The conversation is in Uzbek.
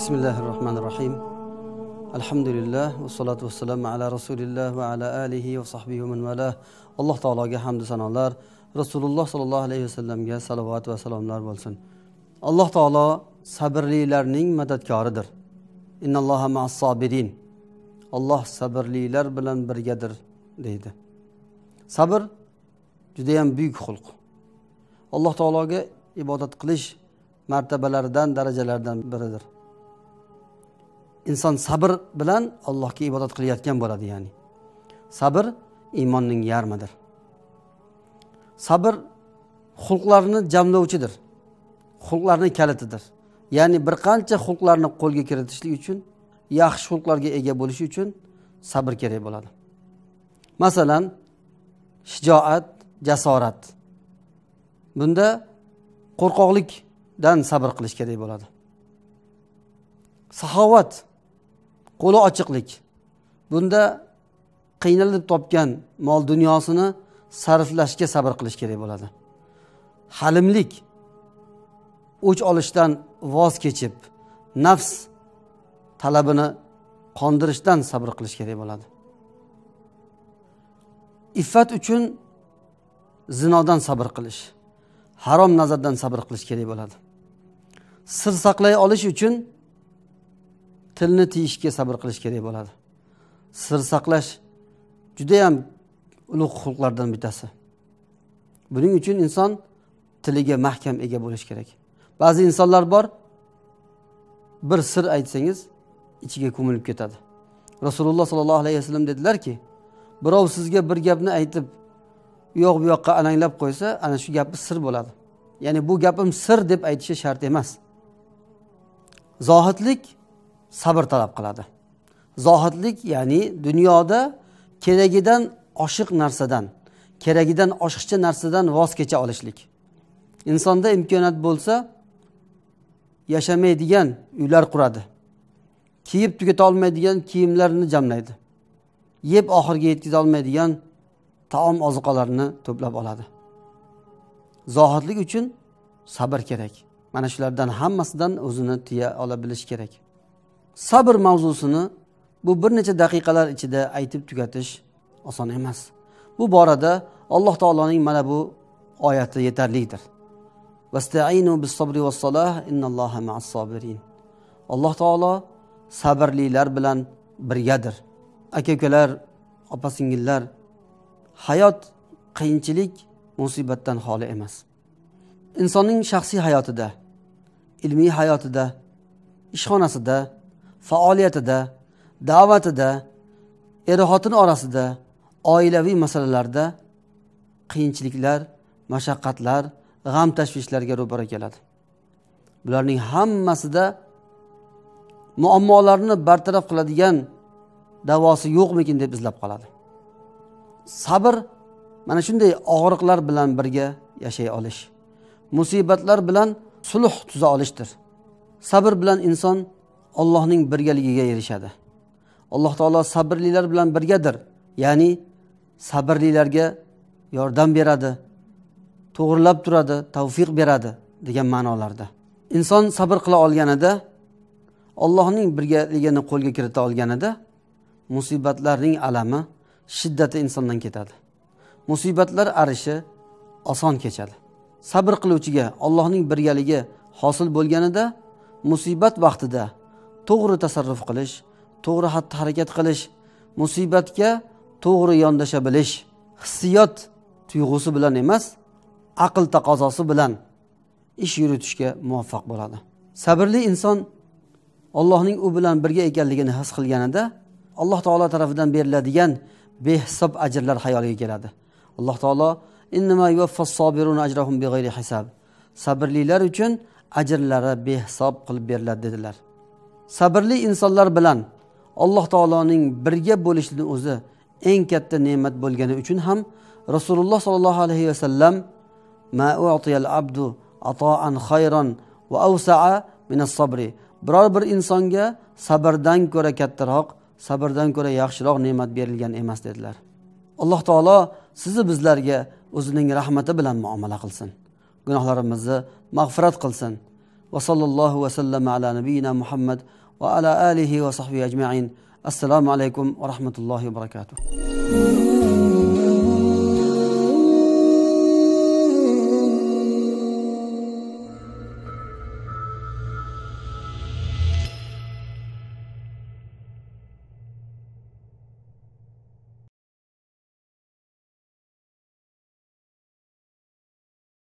bismillahi rohmanir rohim alhamdulillah vassalatu vassalamu ala rasulilloh va ala alihi va sahbihi man vala alloh taologa hamdu sanolar. Rasululloh sollallohu alayhi vasallamga salovat va salomlar bo'lsin. Alloh taolo sabrlilarning madadkoridir. Innalloha maassobirin olloh sabrlilar bilan birgadir deydi. Sabr judayam buyuk xulq. Alloh taologa ibodat qilish martabalaridan darajalardan biridir. Inson sabr bilan allohga ibodat qilayotgan bo'ladi ya'ni. Sabr iymonning yarmidir. Sabr xulqlarni jamlovchidir xulqlarni kalitidir. Ya'ni bir qancha xulqlarni qo'lga kiritishlik uchun yaxshi xulqlarga ega bo'lish uchun sabr kerak bo'ladi. Masalan shijoat jasorat. Bunda qo'rqoqlikdan sabr qilish kerak bo'ladi. Saxovat. Qo'li ochiqlik. Bunda qiynalib topgan mol dunyosini sarflashga sabr qilish kerak bo'ladi. Halimlik o'ch olishdan voz kechib nafs talabini qondirishdan sabr qilish kerak bo'ladi. Iffat uchun zinodan sabr qilish harom nazardan sabr qilish kerak bo'ladi. Sir saqlay olish uchun tilni tiyishga sabr qilish kerak bo'ladi. Sir saqlash judayam ulug' xulqlardan bittasi. Buning uchun inson tiliga mahkam ega bo'lishi kerak. Ba'zi insonlar bor bir sir aytsangiz ichiga ko'milib ketadi. Rasululloh sollallohu alayhi vasallam dedilarki birov sizga bir gapni aytib u yoq bu yoqqa alanglab qo'ysa ana shu gapi sir bo'ladi. Ya'ni bu gapim sir deb aytishi shart emas. Zohidlik sabr talab qiladi. Zohidlik ya'ni dunyoda keragidan oshiq narsadan keragidan oshiqcha narsadan voz kecha olishlik. Insonda imkoniyat bo'lsa yashamaydigan uylar quradi. Kiyib tugata olmaydigan kiyimlarni jamlaydi. Yeb oxiriga yetkaza olmaydigan taom ozuqalarni to'plab oladi. Zohidlik uchun sabr kerak. Mana shulardan hammasidan o'zini tiya ola bilish kerak. Sabr mavzusini bu bir necha daqiqalar ichida aytib tugatish oson emas. Bu borada alloh taoloning mana bu oyati yetarlidir. Alloh taolo sabrlilar bilan birgadir. Aka ukalar opa singillar hayot qiyinchilik musibatdan xoli emas. Insonning shaxsiy hayotida ilmiy hayotida ishxonasida faoliyatida da'vatida er xotin orasida oilaviy masalalarda qiyinchiliklar mashaqqatlar g'am tashvishlarga ro'bara keladi. Bularning hammasida muammolarni bartaraf qiladigan davosi yo'qmikin deb izlab qoladi. Sabr mana shunday og'riqlar bilan birga yashay olish musibatlar bilan sulh tuza olishdir. Sabr bilan inson ollohning birgaligiga erishadi. Alloh taolo sabrlilar bilan birgadir. Ya'ni sabrlilarga yordam beradi to'g'irlab turadi tavfiq beradi degan ma'nolarda. Inson sabr qila olganida ollohning birgaligini qo'lga kirita olganida musibatlarning alami shiddati insondan ketadi. Musibatlar arishi oson kechadi. Sabr qiluvchiga ollohning birgaligi hosil bo'lganida musibat vaqtida to'g'ri tasarruf qilish to'g'ri xatti harakat qilish musibatga to'g'ri yondasha bilish hissiyot tuyg'usi bilan emas aql taqozosi bilan ish yuritishga muvaffaq bo'ladi. Sabrli inson allohning u bilan birga ekanligini his qilganida alloh taolo tarafidan beriladigan behisob ajrlar xayoliga keladi. Alloh taolo sabrlilar uchun ajrlari behisob qilib beriladi dedilar. sabrli insonlar bilan alloh taoloning birga bo'lishini o'zi eng katta ne'mat bo'lgani uchun ham rasululloh sollallohu alayhi vasallam abdu ataan xayron va avsaa minas sabri. Biror bir insonga sabrdan ko'ra kattaroq sabrdan ko'ra yaxshiroq ne'mat berilgan emas dedilar. Alloh taolo sizni bizlarga o'zining rahmati bilan muomala qilsin. Gunohlarimizni mag'firat qilsin. Va sallallohu vasallam ala nabiyina muhammad وعلى آله وصحبه أجمعين. السلام عليكم ورحمة الله وبركاته.